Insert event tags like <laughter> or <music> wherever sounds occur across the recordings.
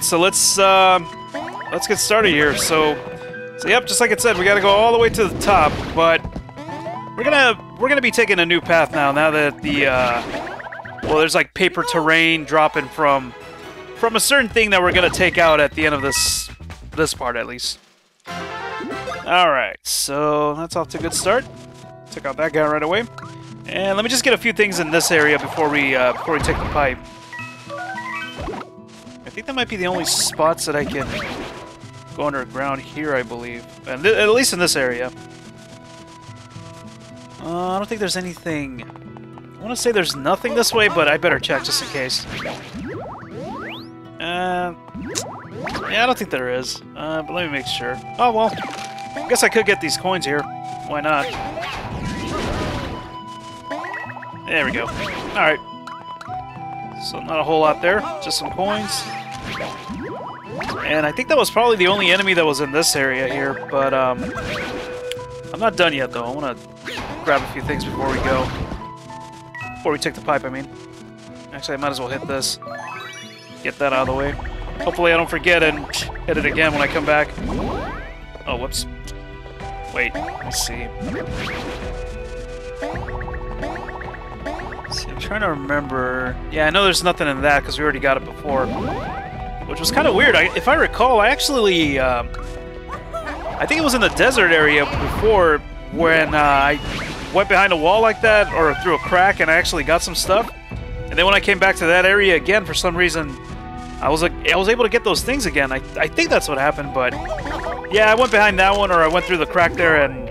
So let's uh, let's get started here. So, so yep, just like it said, we got to go all the way to the top, but we're gonna we're gonna be taking a new path now. Now that the uh, well, there's like paper terrain dropping from from a certain thing that we're gonna take out at the end of this this part at least. All right, so that's off to a good start. Took out that guy right away, and let me just get a few things in this area before we uh, before we take the pipe. That might be the only spots that I can go underground here, I believe. And at least in this area. Uh, I don't think there's anything... I want to say there's nothing this way, but I better check just in case. Uh, yeah, I don't think there is. Uh, but let me make sure. Oh, well. I guess I could get these coins here. Why not? There we go. Alright. So not a whole lot there. Just some coins. And I think that was probably the only enemy that was in this area here, but um, I'm not done yet though. I want to grab a few things before we go. Before we take the pipe, I mean. Actually, I might as well hit this. Get that out of the way. Hopefully I don't forget and hit it again when I come back. Oh, whoops. Wait, let's see. see. I'm trying to remember... Yeah, I know there's nothing in that because we already got it before which was kind of weird. I, if I recall, I actually, um, I think it was in the desert area before when uh, I went behind a wall like that or through a crack and I actually got some stuff. And then when I came back to that area again, for some reason, I was like, I was able to get those things again. I, I think that's what happened, but yeah, I went behind that one or I went through the crack there and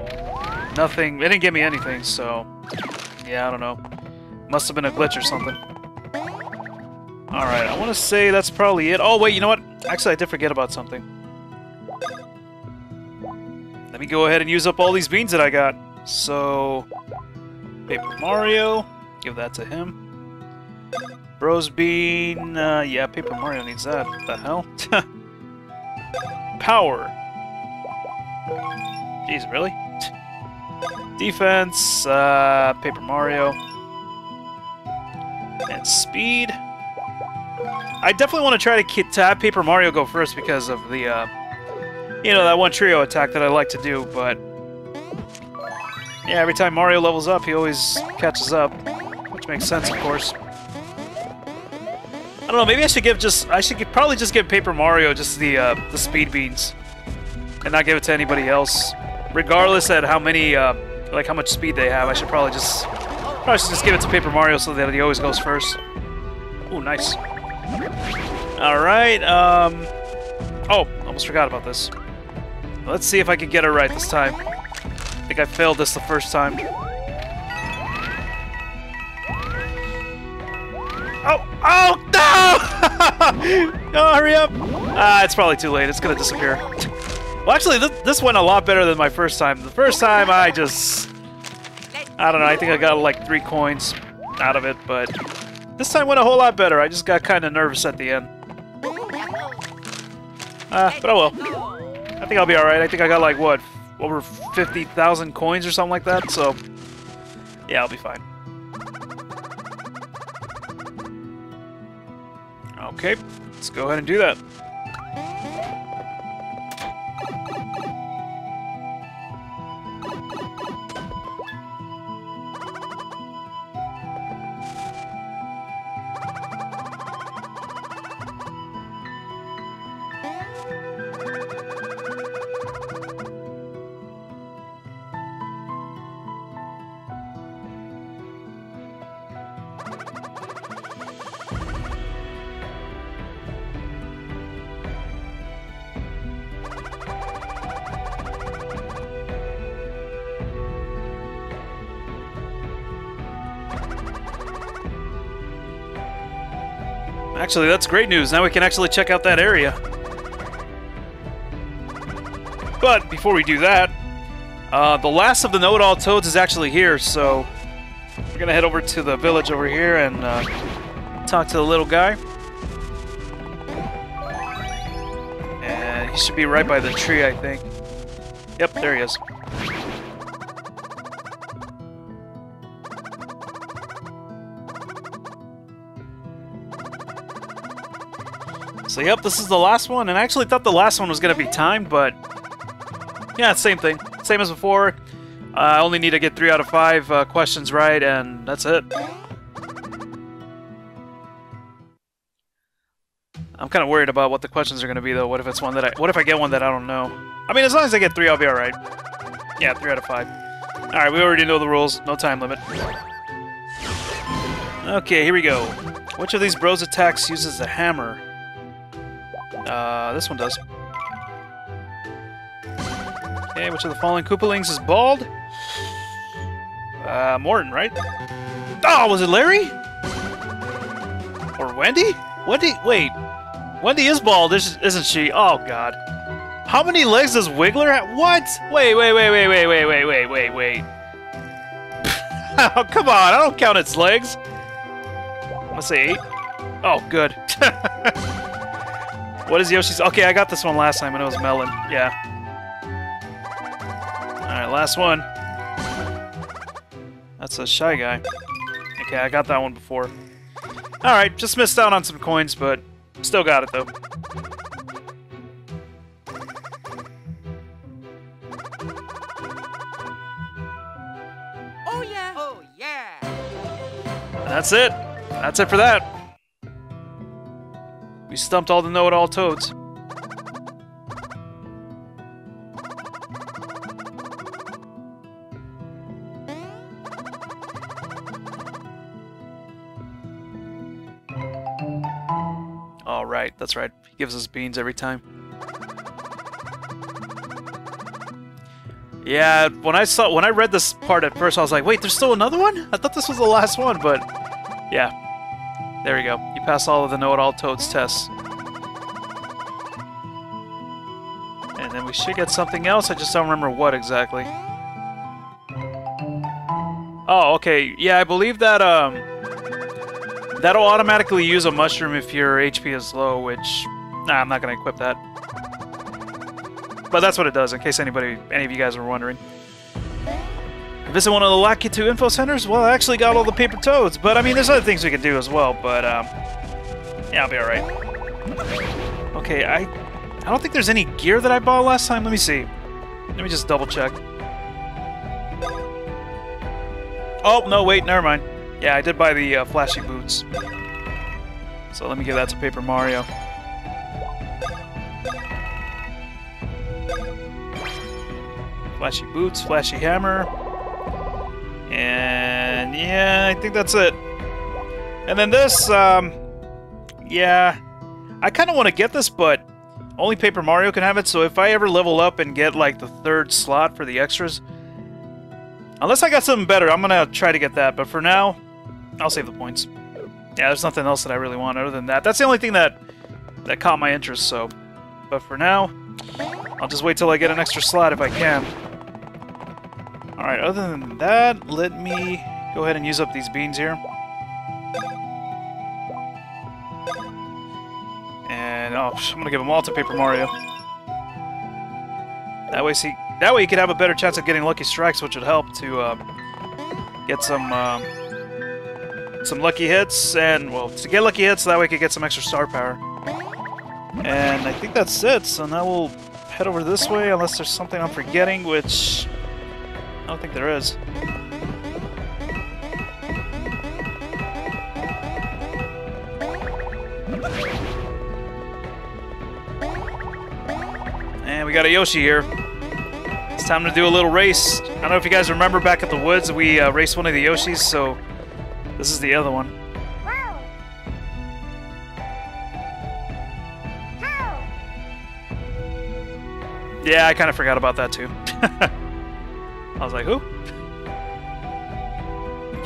nothing. It didn't give me anything, so yeah, I don't know. Must have been a glitch or something. Alright, I want to say that's probably it. Oh, wait, you know what? Actually, I did forget about something. Let me go ahead and use up all these beans that I got. So, Paper Mario, give that to him. Bros Bean, uh, yeah, Paper Mario needs that. What the hell? <laughs> Power. Jeez, really? Defense, uh, Paper Mario. And speed. I definitely want to try to, have Paper Mario go first because of the, uh, you know, that one trio attack that I like to do, but... Yeah, every time Mario levels up, he always catches up, which makes sense, of course. I don't know, maybe I should give just... I should give, probably just give Paper Mario just the, uh, the speed beans. And not give it to anybody else. Regardless at how many, uh, like how much speed they have, I should probably just... Probably should just give it to Paper Mario so that he always goes first. Ooh, nice. Alright, um... Oh, almost forgot about this. Let's see if I can get it right this time. I think I failed this the first time. Oh! Oh, no! <laughs> oh, hurry up! Ah, it's probably too late. It's gonna disappear. well, actually, this, this went a lot better than my first time. The first time, I just... I don't know, I think I got like three coins out of it, but... This time went a whole lot better. I just got kind of nervous at the end. Uh, but oh well. I think I'll be alright. I think I got like, what, over 50,000 coins or something like that, so... Yeah, I'll be fine. Okay, let's go ahead and do that. Actually, that's great news. Now we can actually check out that area. But before we do that, uh, the last of the Know-It-All Toads is actually here, so we're gonna head over to the village over here and uh, talk to the little guy. And he should be right by the tree, I think. Yep, there he is. So yep, this is the last one, and I actually thought the last one was going to be timed, but yeah, same thing. Same as before. Uh, I only need to get three out of five uh, questions right, and that's it. I'm kind of worried about what the questions are going to be, though. What if it's one that I... What if I get one that I don't know? I mean, as long as I get three, I'll be alright. Yeah, three out of five. Alright, we already know the rules. No time limit. Okay, here we go. Which of these bros attacks uses a hammer? Uh, this one does. Okay, which of the following Koopalings is bald? Uh, Morton, right? Oh, was it Larry? Or Wendy? Wendy? Wait. Wendy is bald, isn't she? Oh, God. How many legs does Wiggler have? What? Wait, wait, wait, wait, wait, wait, wait, wait, wait, wait. <laughs> oh, come on, I don't count its legs. Gonna say eight. Oh, good. <laughs> what is Yoshi's? Okay, I got this one last time and it was Melon. Yeah. Alright, last one. That's a Shy Guy. Okay, I got that one before. Alright, just missed out on some coins, but Still got it, though. Oh, yeah! Oh, yeah! that's it. That's it for that. Stumped all the know-it-all toads. right. That's right. He gives us beans every time. Yeah, when I saw when I read this part at first, I was like, "Wait, there's still another one? I thought this was the last one." But yeah, there we go. You pass all of the know-it-all toads tests, and then we should get something else. I just don't remember what exactly. Oh, okay. Yeah, I believe that um That'll automatically use a mushroom if your HP is low, which... Nah, I'm not going to equip that. But that's what it does, in case anybody, any of you guys were wondering. Visit one of the Lakitu info centers? Well, I actually got all the paper toads, but I mean, there's other things we can do as well, but, um... Yeah, I'll be alright. Okay, I... I don't think there's any gear that I bought last time. Let me see. Let me just double check. Oh, no, wait, never mind. Yeah, I did buy the uh, flashy boots. So let me give that to Paper Mario. Flashy boots, flashy hammer. And yeah, I think that's it. And then this, um, yeah, I kind of want to get this, but only Paper Mario can have it, so if I ever level up and get like the third slot for the extras, unless I got something better, I'm going to try to get that, but for now, I'll save the points. Yeah, there's nothing else that I really want other than that. That's the only thing that that caught my interest, so... But for now, I'll just wait till I get an extra slot if I can. Alright, other than that, let me go ahead and use up these beans here. And, oh, I'm gonna give them all to Paper Mario. That way, see, that way you could have a better chance of getting Lucky Strikes, which would help to uh, get some... Uh, some lucky hits, and, well, to get lucky hits, that way we could get some extra star power. And I think that's it, so now we'll head over this way, unless there's something I'm forgetting, which don't think there is. And we got a Yoshi here. It's time to do a little race. I don't know if you guys remember back at the woods, we uh, raced one of the Yoshis, so this is the other one. Yeah, I kind of forgot about that too. <laughs> I was like, who?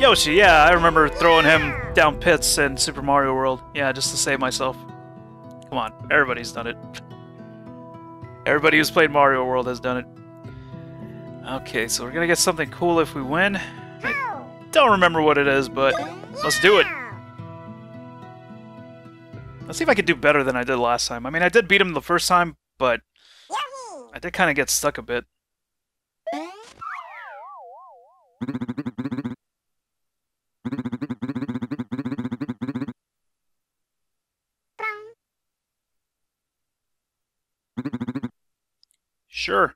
Yoshi, yeah, I remember throwing him down pits in Super Mario World. Yeah, just to save myself. Come on, everybody's done it. Everybody who's played Mario World has done it. Okay, so we're gonna get something cool if we win. Don't remember what it is, but let's do it. Let's see if I can do better than I did last time. I mean, I did beat him the first time, but I did kind of get stuck a bit. Sure.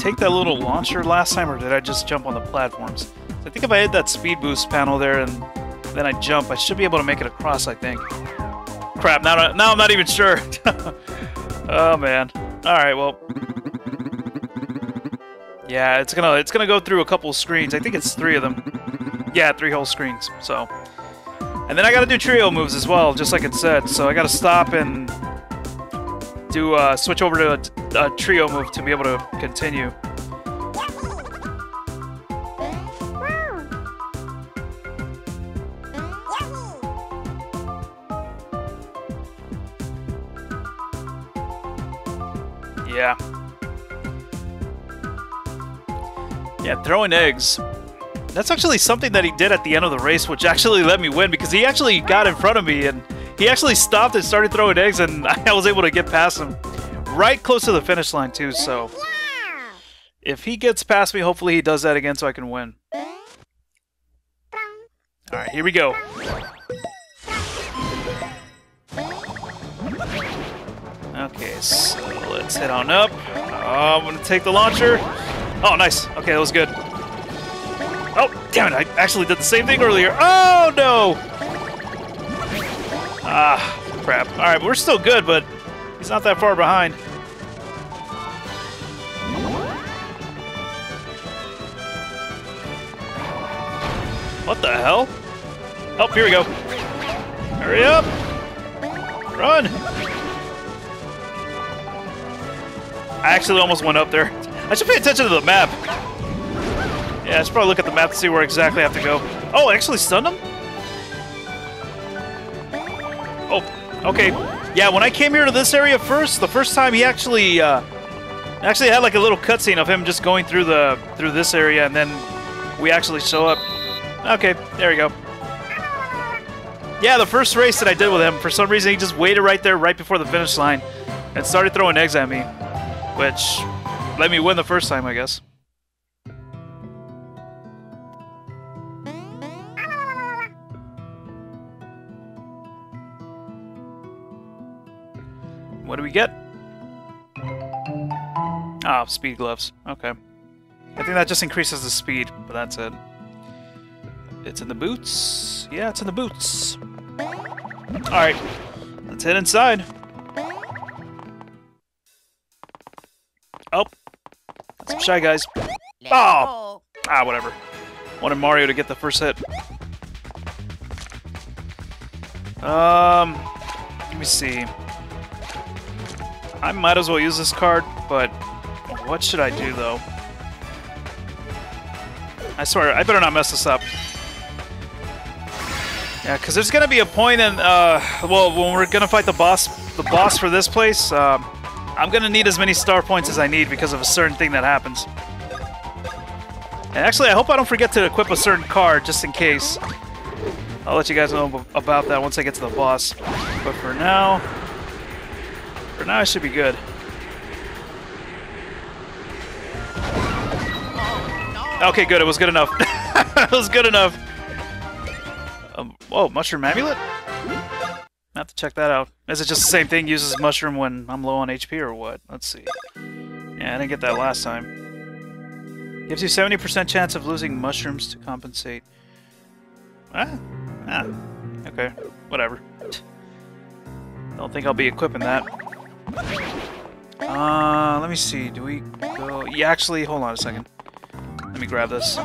Take that little launcher last time, or did I just jump on the platforms? I think if I hit that speed boost panel there and then I jump, I should be able to make it across, I think. Crap, now, now I'm not even sure. <laughs> oh, man. Alright, well... Yeah, it's gonna it's gonna go through a couple screens. I think it's three of them. Yeah, three whole screens, so... And then I gotta do trio moves as well, just like it said. So I gotta stop and do uh, switch over to a, trio move to be able to continue. Yeah. Yeah, throwing eggs. That's actually something that he did at the end of the race, which actually let me win because he actually got in front of me and he actually stopped and started throwing eggs, and <laughs> I was able to get past him right close to the finish line too. So if he gets past me, hopefully he does that again so I can win. All right, here we go. Okay, so let's head on up. Oh, I'm gonna take the launcher. Oh, nice. Okay, that was good. Oh, damn it! I actually did the same thing earlier. Oh no! Ah, crap. Alright, we're still good, but he's not that far behind. What the hell? Oh, here we go. Hurry up! Run! I actually almost went up there. I should pay attention to the map. Yeah, I should probably look at the map to see where exactly I have to go. Oh, I actually stunned him? Oh, okay. Yeah, when I came here to this area first, the first time he actually, uh, actually had like a little cutscene of him just going through the through this area, and then we actually show up. Okay, there we go. Yeah, the first race that I did with him, for some reason he just waited right there, right before the finish line, and started throwing eggs at me, which let me win the first time, I guess. We get? Ah, speed gloves. Okay. I think that just increases the speed, but that's it. It's in the boots. Yeah, it's in the boots. Alright. Let's head inside. Oh. That's some Shy Guys. Oh! Ah, whatever. Wanted Mario to get the first hit. Um, let me see. I might as well use this card, but what should I do, though? I swear, I better not mess this up. Yeah, because there's gonna be a point in, uh, well, when we're gonna fight the boss, the boss for this place, um, I'm gonna need as many star points as I need because of a certain thing that happens. And actually, I hope I don't forget to equip a certain card, just in case. I'll let you guys know about that once I get to the boss. But for now, for now I should be good. Okay, good. It was good enough. <laughs> it was good enough. Um, whoa, mushroom amulet? I have to check that out. Is it just the same thing? Uses mushroom when I'm low on HP or what? Let's see. Yeah, I didn't get that last time. Gives you 70% chance of losing mushrooms to compensate. Ah, ah, okay, whatever. Don't think I'll be equipping that. Uh, let me see. Do we go? Yeah, actually, hold on a second. Let me grab this.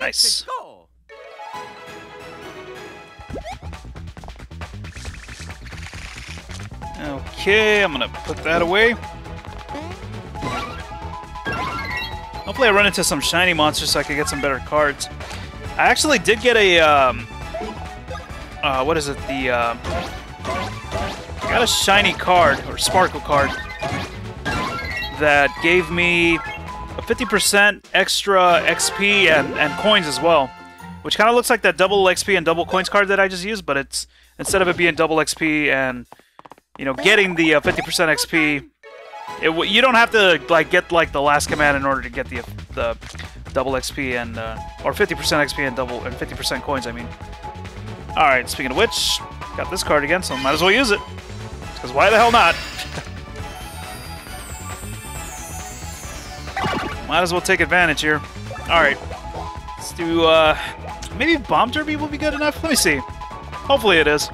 Nice. Okay, I'm gonna put that away. Hopefully I run into some shiny monsters so I can get some better cards. I actually did get a, um, uh, what is it? The uh, got a shiny card or sparkle card that gave me a 50% extra XP and, and coins as well, which kind of looks like that double XP and double coins card that I just used, but it's instead of it being double XP and you know getting the 50% uh, XP, it, you don't have to like get like the last command in order to get the the double XP and uh, or 50% XP and double and 50% coins. I mean. All right. Speaking of which, got this card again, so might as well use it. Because why the hell not? <laughs> might as well take advantage here. All right. Let's do. Uh, maybe bomb derby will be good enough. Let me see. Hopefully it is.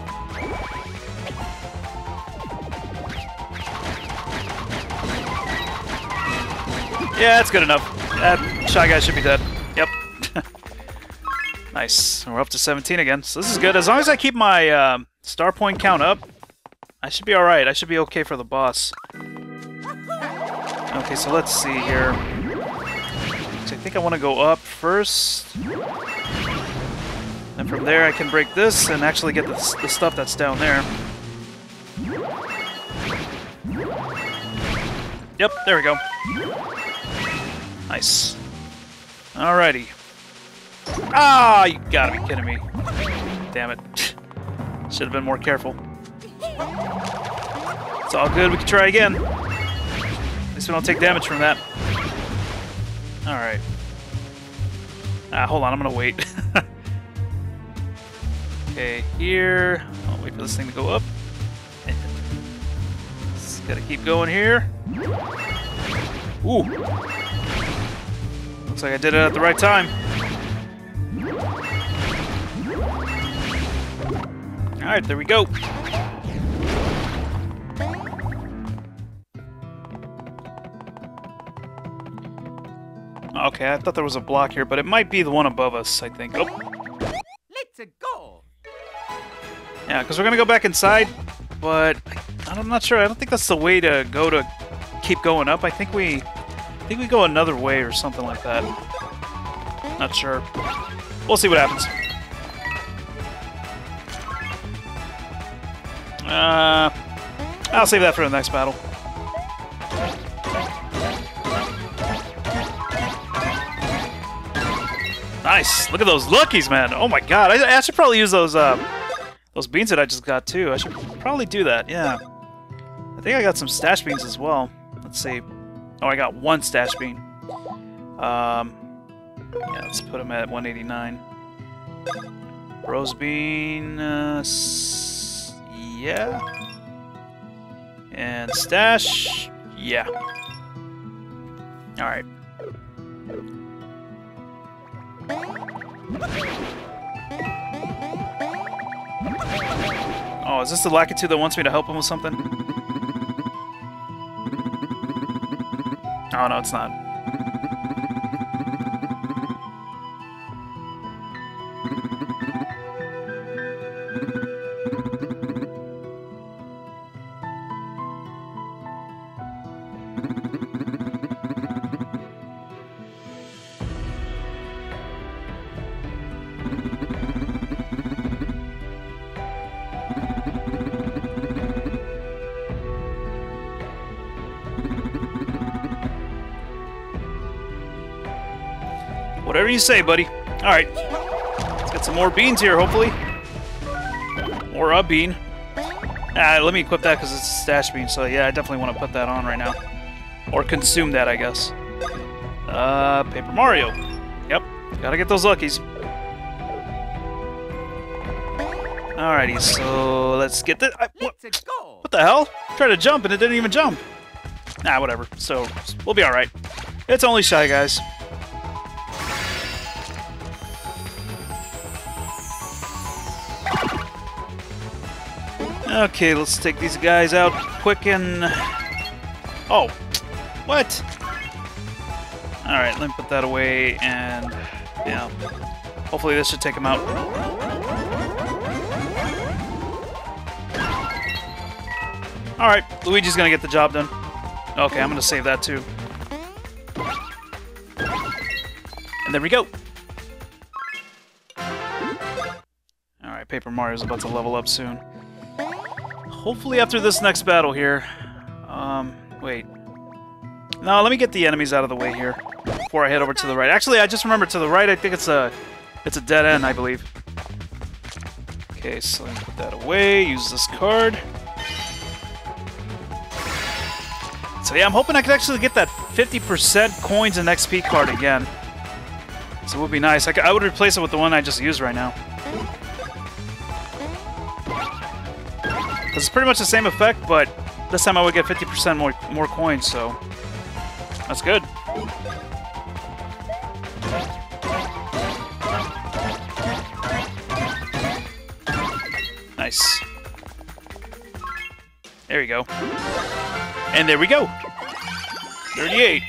Yeah, that's good enough. That Shy Guy should be dead. Yep. <laughs> nice. We're up to 17 again, so this is good. As long as I keep my uh, star point count up, I should be alright. I should be okay for the boss. Okay, so let's see here. So I think I want to go up first. And from there I can break this and actually get the, the stuff that's down there. Yep, there we go. Nice. Alrighty. Ah, you gotta be kidding me. Damn it. <sighs> Should have been more careful. It's all good, we can try again. At least we don't take damage from that. Alright. Ah, hold on, I'm gonna wait. <laughs> okay, here. I'll wait for this thing to go up. Just gotta keep going here. Ooh. Looks like I did it at the right time. Alright, there we go. Okay, I thought there was a block here, but it might be the one above us, I think. Oh. Let's go! Yeah, because we're going to go back inside, but I'm not sure. I don't think that's the way to go to keep going up. I think we think we go another way or something like that. Not sure. We'll see what happens. Uh, I'll save that for the next battle. Nice. Look at those luckies, man. Oh my god. I, I should probably use those uh, those beans that I just got too. I should probably do that. Yeah. I think I got some stash beans as well. Let's see. Oh, I got one stash bean. Um, yeah, let's put him at 189. Bros bean, uh, yeah. And stash, yeah. Alright. Oh, is this the Lakitu that wants me to help him with something? <laughs> Oh, no, it's not. Whatever you say, buddy. Alright. Let's get some more beans here, hopefully. Or a bean. Ah, let me equip that because it's a stash bean, so yeah, I definitely want to put that on right now. Or consume that, I guess. Uh, Paper Mario. Yep, gotta get those luckies. Alrighty, so let's get the... I, what, what the hell? Tried to jump and it didn't even jump. Nah, whatever. So, we'll be alright. It's only Shy Guys. Okay, let's take these guys out quick and... Oh! What? Alright, let me put that away and... Yeah. Hopefully this should take them out. Alright, Luigi's gonna get the job done. Okay, I'm gonna save that too. And there we go! Alright, Paper Mario's about to level up soon. Hopefully after this next battle here. Um, wait. No, let me get the enemies out of the way here before I head over to the right. Actually, I just remembered to the right, I think it's a it's a dead end, I believe. Okay, so let me put that away, use this card. So yeah, I'm hoping I can actually get that 50% coins and XP card again. So it would be nice. I, I would replace it with the one I just used right now. It's pretty much the same effect, but this time I would get 50% more, more coins, so that's good. Nice. There we go. And there we go. 38.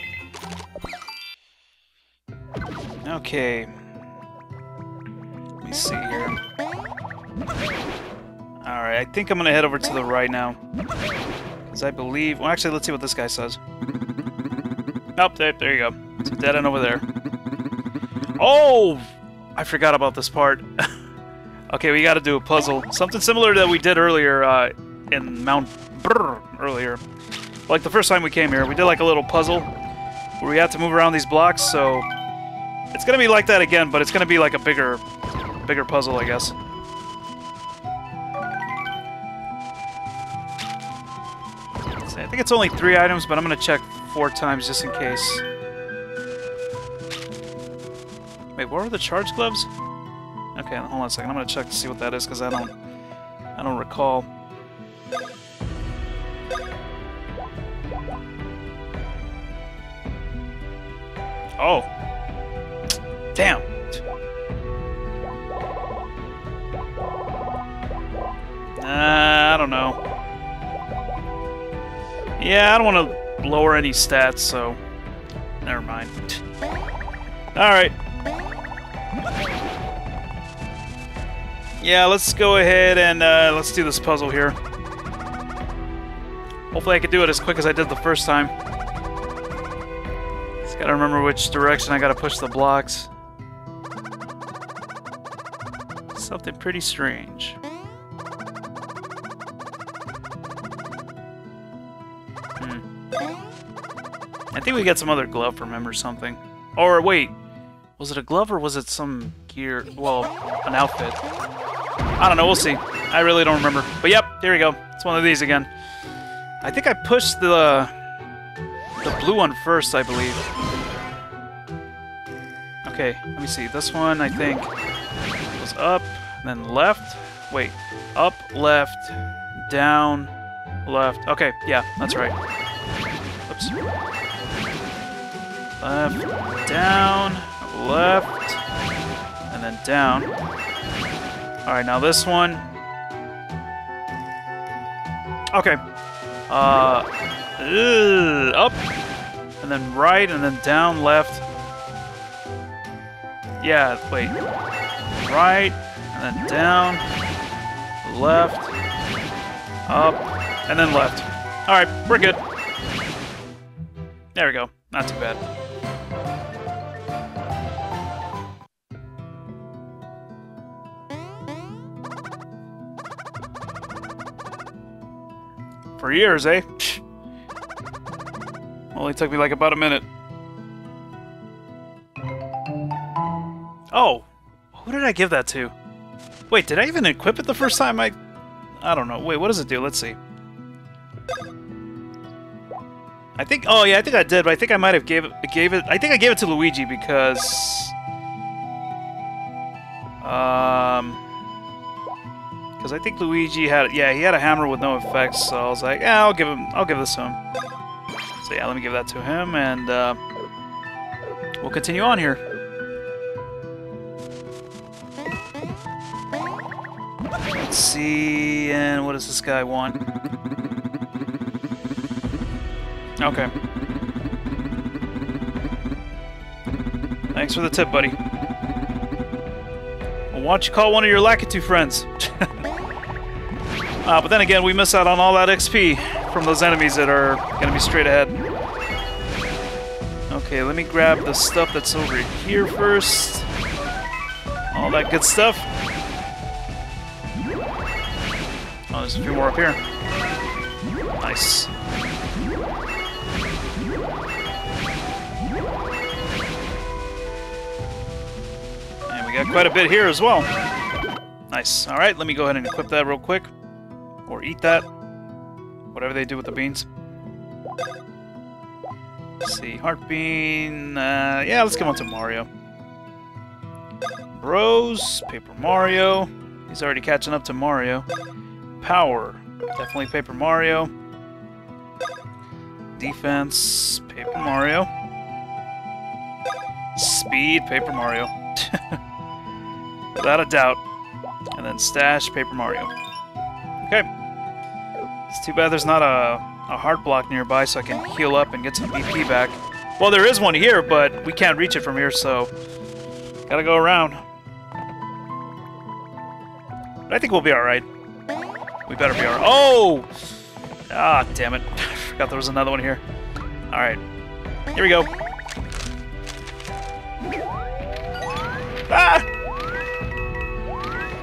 Okay. Let me see here. Alright, I think I'm gonna head over to the right now. Because I believe... Well, actually, let's see what this guy says. Oh, there, there you go. It's dead end over there. Oh! I forgot about this part. <laughs> okay, we gotta do a puzzle. Something similar that we did earlier uh, in Mount earlier. Like the first time we came here, we did like a little puzzle where we had to move around these blocks, so... It's gonna be like that again, but it's gonna be like a bigger, bigger puzzle, I guess. Think it's only three items, but I'm going to check four times just in case. Wait, what were the charge gloves? Okay, hold on a second. I'm going to check to see what that is, because I don't... I don't recall. Oh. Damn. Uh, I don't know. Yeah, I don't want to lower any stats, so... Never mind. Alright. Yeah, let's go ahead and uh, let's do this puzzle here. Hopefully I can do it as quick as I did the first time. Just gotta remember which direction I gotta push the blocks. Something pretty strange. Think we got some other glove from him or something. Or wait, was it a glove or was it some gear? Well, an outfit. I don't know, we'll see. I really don't remember. But yep, here we go. It's one of these again. I think I pushed the the blue one first, I believe. Okay, let me see. This one, I think, was up, then left. Wait, up, left, down, left. Okay, yeah, that's right. Oops. Left, down, left, and then down. Alright, now this one. Okay. Uh, ugh, up, and then right, and then down, left. Yeah, wait. Right, and then down, left, up, and then left. Alright, we're good. There we go. Not too bad. For years, eh? Only took me like about a minute. Oh! Who did I give that to? Wait, did I even equip it the first time I... I don't know. Wait, what does it do? Let's see. I think... Oh, yeah, I think I did, but I think I might have gave it... Gave it I think I gave it to Luigi because... Um... Because I think Luigi had, yeah, he had a hammer with no effects, so I was like, yeah, I'll give him, I'll give this to him. So yeah, let me give that to him, and uh, we'll continue on here. Let's see, and what does this guy want? Okay. Thanks for the tip, buddy. Well, why don't you call one of your Lakitu friends? <laughs> Uh, but then again, we miss out on all that XP from those enemies that are going to be straight ahead. Okay, let me grab the stuff that's over here first. All that good stuff. Oh, there's a few more up here. Nice. And we got quite a bit here as well. Nice. Alright, let me go ahead and equip that real quick. Or eat that. Whatever they do with the beans. Let's see, Heart Bean... Uh, yeah, let's give one to Mario. Bros, Paper Mario. He's already catching up to Mario. Power, definitely Paper Mario. Defense, Paper Mario. Speed, Paper Mario. <laughs> Without a doubt. And then Stash, Paper Mario. Okay. It's too bad there's not a, a heart block nearby so I can heal up and get some BP back. Well, there is one here, but we can't reach it from here, so... Gotta go around. But I think we'll be alright. We better be alright. Oh! Ah, damn it. <laughs> I forgot there was another one here. Alright. Here we go. Ah!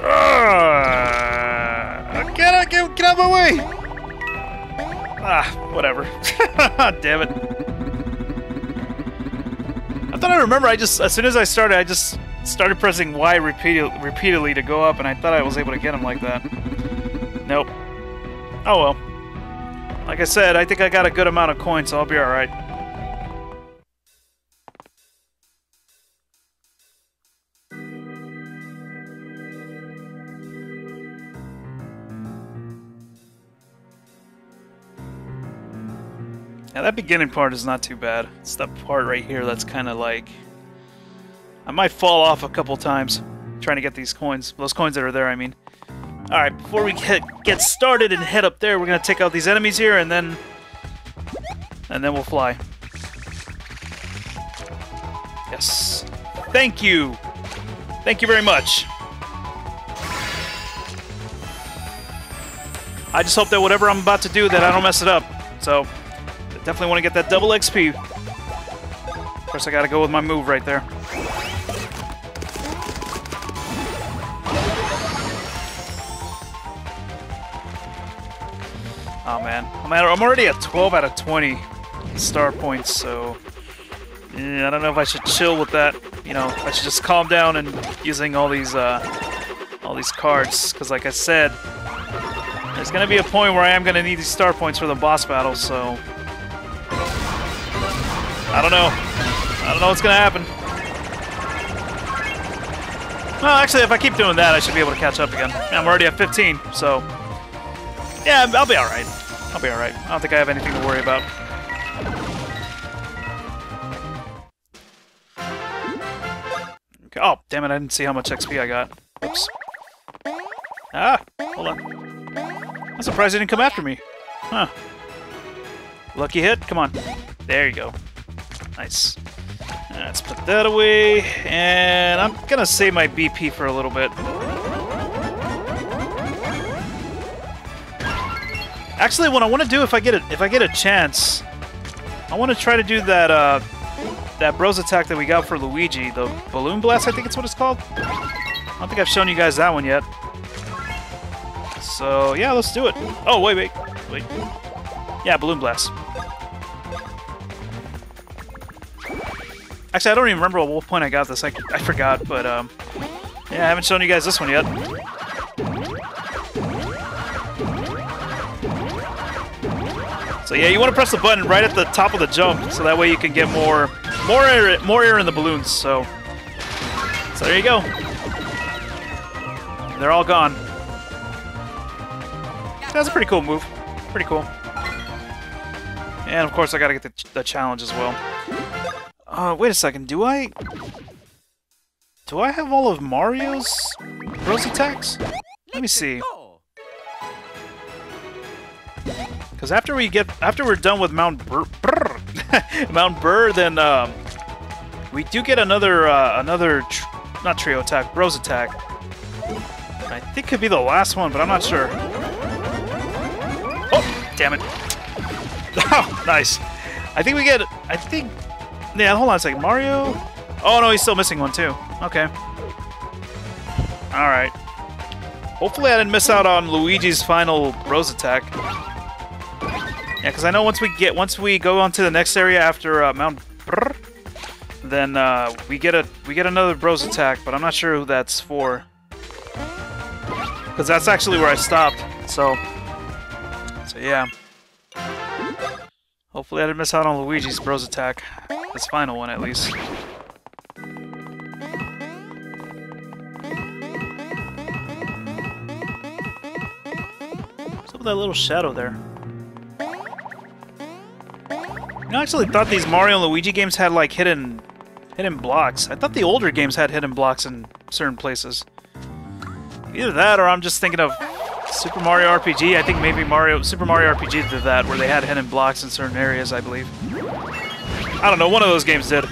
Ah! Get out, get, get out of my way! Ah, whatever. <laughs> damn it. I thought I remember I just, as soon as I started, I just started pressing Y repeated, repeatedly to go up, and I thought I was able to get him like that. Nope. Oh well. Like I said, I think I got a good amount of coins, so I'll be alright. Yeah, that beginning part is not too bad. It's that part right here that's kind of like... I might fall off a couple times trying to get these coins. Those coins that are there, I mean. Alright, before we get, get started and head up there, we're going to take out these enemies here, and then... And then we'll fly. Yes. Thank you! Thank you very much! I just hope that whatever I'm about to do, that I don't mess it up. So, definitely want to get that double XP. Of course, I gotta go with my move right there. Oh man, I'm, I'm already at 12 out of 20 star points, so yeah, I don't know if I should chill with that. You know, I should just calm down and using all these uh, all these cards, because like I said, there's gonna be a point where I am gonna need these star points for the boss battle. So I don't know. I don't know what's gonna happen. Well, actually, if I keep doing that, I should be able to catch up again. I'm already at 15, so yeah, I'll be alright. I'll be alright. I don't think I have anything to worry about. Okay. Oh, damn it, I didn't see how much XP I got. Oops. Ah, hold on. I'm surprised he didn't come after me. Huh. Lucky hit? Come on. There you go. Nice. Let's put that away, and I'm gonna save my BP for a little bit. Actually, what I want to do if I get a, if I get a chance, I want to try to do that uh, that bros attack that we got for Luigi, the balloon blast. I think it's what it's called. I don't think I've shown you guys that one yet. So yeah, let's do it. Oh wait, wait, wait. Yeah, balloon blast. Actually, I don't even remember at what point I got this. I, I forgot, but um, yeah, I haven't shown you guys this one yet. So yeah, you want to press the button right at the top of the jump, so that way you can get more, more air, more air in the balloons. So, so there you go. They're all gone. That's a pretty cool move. Pretty cool. And of course, I gotta get the, the challenge as well. Uh, wait a second. Do I... Do I have all of Mario's Bros attacks? Let me see. Because after we get, after we're done with Mount Brrr, Brr <laughs> Mount Brrr, then um, we do get another, uh, another, tr not trio attack, Bros attack. I think could be the last one, but I'm not sure. Oh, damn it! <laughs> Oh, nice. I think we get, I think, yeah. Hold on a second, Mario. Oh no, he's still missing one too. Okay. All right. Hopefully I didn't miss out on Luigi's final Bros attack. Yeah, because I know once we get once we go on to the next area after uh, Mount Brrr, then uh, we get a we get another Bros attack, but I'm not sure who that's for. Because that's actually where I stopped. So, so yeah. Hopefully I didn't miss out on Luigi's Bros attack. This final one, at least. What's up with that little shadow there? I actually thought these Mario and Luigi games had, like, hidden hidden blocks. I thought the older games had hidden blocks in certain places. Either that, or I'm just thinking of Super Mario RPG. I think maybe Mario Super Mario RPG did that, where they had hidden blocks in certain areas, I believe. I don't know, one of those games did.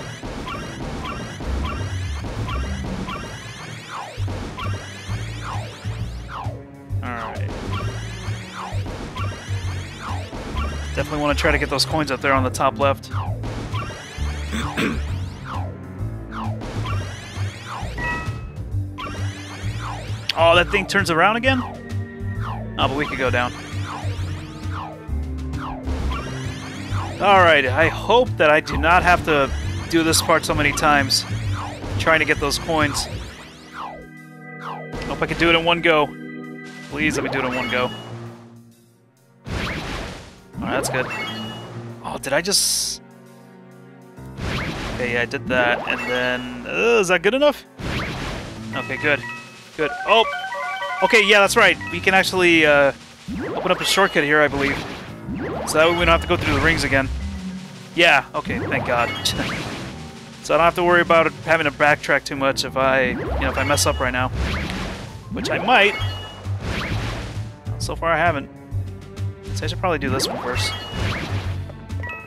Alright. Definitely want to try to get those coins up there on the top left. <clears throat> Oh, that thing turns around again? Oh, but we could go down. Alright, I hope that I do not have to do this part so many times. Trying to get those coins. Hope I can do it in one go. Please let me do it in one go. Alright, that's good. Oh, did I just... Okay, yeah, I did that, and then... Uh, is that good enough? Okay, good. Good. Oh! Okay, yeah, that's right. We can actually uh, open up a shortcut here, I believe. So that way we don't have to go through the rings again. Yeah, okay, thank God. <laughs> so I don't have to worry about having to backtrack too much if I, you know, if I mess up right now. Which I might. So far I haven't. So I should probably do this one first.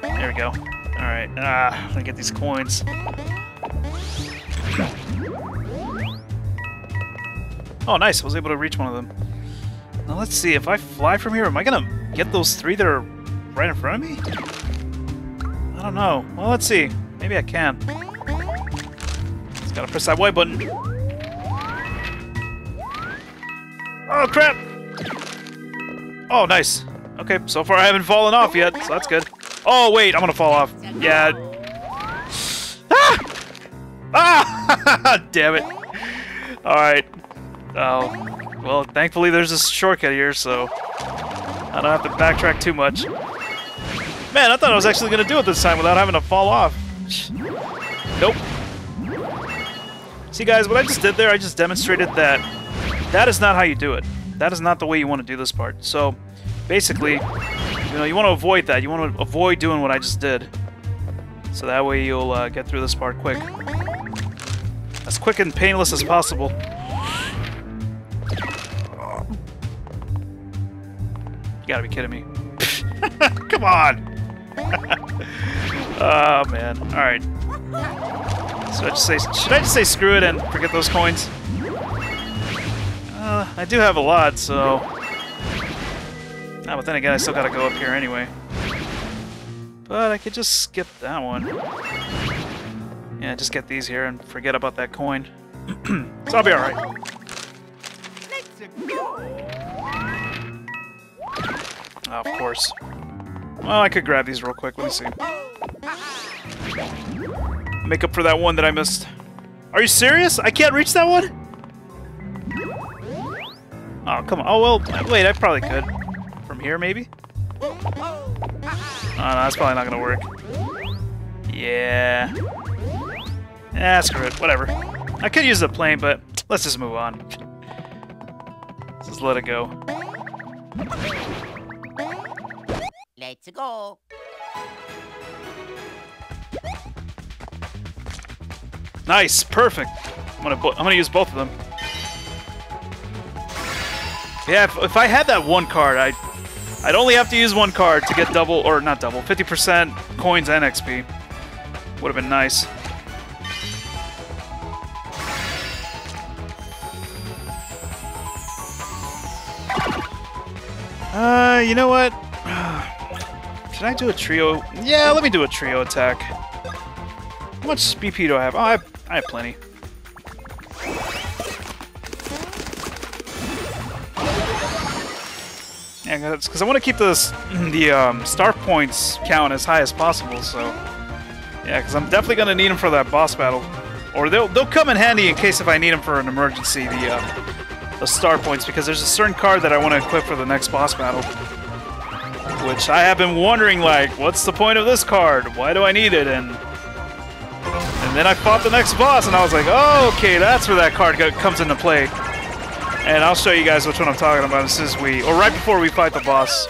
There we go. Alright, ah, I'm get these coins. Oh, nice. I was able to reach one of them. Now, let's see. If I fly from here, am I going to get those three that are right in front of me? I don't know. Well, let's see. Maybe I can. Just gotta press that Y button. Oh, crap! Oh, nice. Okay, so far I haven't fallen off yet, so that's good. Oh, wait, I'm gonna fall off. Yeah. Ah! Ah! <laughs> Damn it. Alright. Oh, well, thankfully there's a shortcut here, so I don't have to backtrack too much. Man, I thought I was actually going to do it this time without having to fall off. Nope. See, guys, what I just did there, I just demonstrated that that is not how you do it. That is not the way you want to do this part. So, basically, you know, you want to avoid that. You want to avoid doing what I just did. So that way you'll uh, get through this part quick. As quick and painless as possible. You gotta be kidding me. <laughs> Come on! <laughs> oh, man. Alright. So I just say, should I just say screw it and forget those coins? Uh, I do have a lot, so... Ah, but then again, I still gotta go up here anyway. But I could just skip that one. Yeah, just get these here and forget about that coin. <clears throat> so I'll be alright. Oh, of course. Well, I could grab these real quick. Let me see. Make up for that one that I missed. Are you serious? I can't reach that one? Oh, come on. Oh, well, wait, I probably could. From here, maybe? Oh, no, that's probably not gonna work. Yeah. Ah, screw it. Whatever. I could use the plane, but let's just move on. Let's just let it go. Let's go. Nice, perfect. I'm gonna I'm gonna use both of them. Yeah, if, if I had that one card, I'd I'd only have to use one card to get double or not double, 50% coins and XP. Would have been nice. Uh, you know what? Should I do a trio? Yeah, let me do a trio attack. How much BP do I have? Oh, I have, I have plenty. Yeah, because I want to keep this <clears throat> the um, star points count as high as possible. So, yeah, because I'm definitely gonna need them for that boss battle, or they'll they'll come in handy in case if I need them for an emergency. The uh, the star points because there's a certain card that I want to equip for the next boss battle, which I have been wondering like, what's the point of this card? Why do I need it? And and then I fought the next boss, and I was like, oh, okay, that's where that card comes into play. And I'll show you guys which one I'm talking about as soon as we, or right before we fight the boss,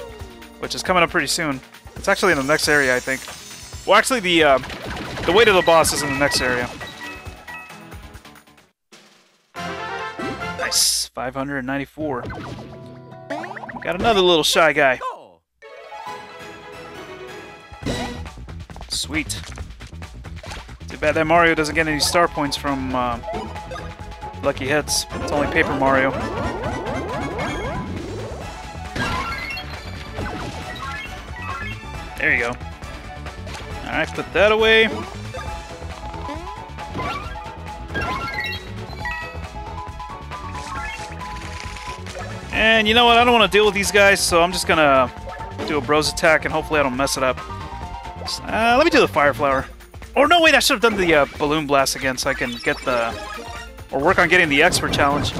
which is coming up pretty soon. It's actually in the next area, I think. Well, actually, the uh, the way to the boss is in the next area. Nice, 594. Got another little shy guy. Sweet. Too bad that Mario doesn't get any star points from uh, lucky hits. It's only Paper Mario. There you go. Alright, put that away. And you know what? I don't want to deal with these guys, so I'm just gonna do a bros attack and hopefully I don't mess it up. Uh, let me do the fire flower. Or no, wait, I should have done the uh, balloon blast again so I can get the or work on getting the expert challenge.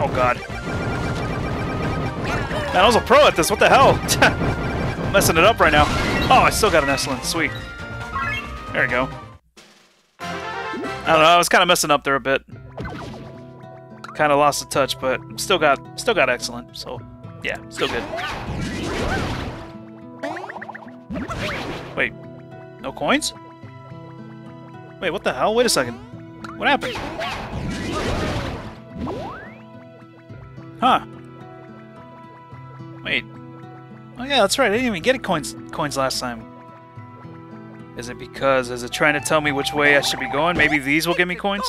Oh god. Man, I was a pro at this, what the hell? <laughs> messing it up right now. Oh, I still got an excellent. Sweet. There we go. I don't know, I was kind of messing up there a bit. Kind of lost the touch, but still got still got excellent. So, yeah, still good. Wait, no coins? Wait, what the hell? Wait a second. What happened? Huh. Wait. Oh yeah, that's right. I didn't even get coins coins last time. Is it because is it trying to tell me which way I should be going? Maybe these will give me coins?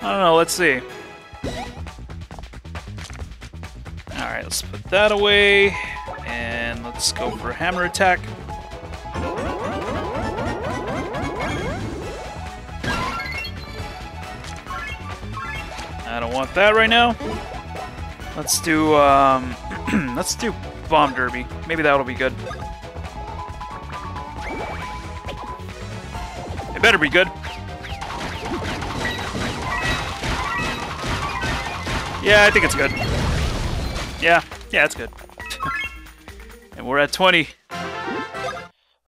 I don't know, let's see. Alright, let's put that away. And let's go for hammer attack. Don't want that right now. Let's do, um, <clears throat> let's do Bomb Derby. Maybe that'll be good. It better be good. Yeah, I think it's good. Yeah, yeah, it's good. <laughs> and we're at 20.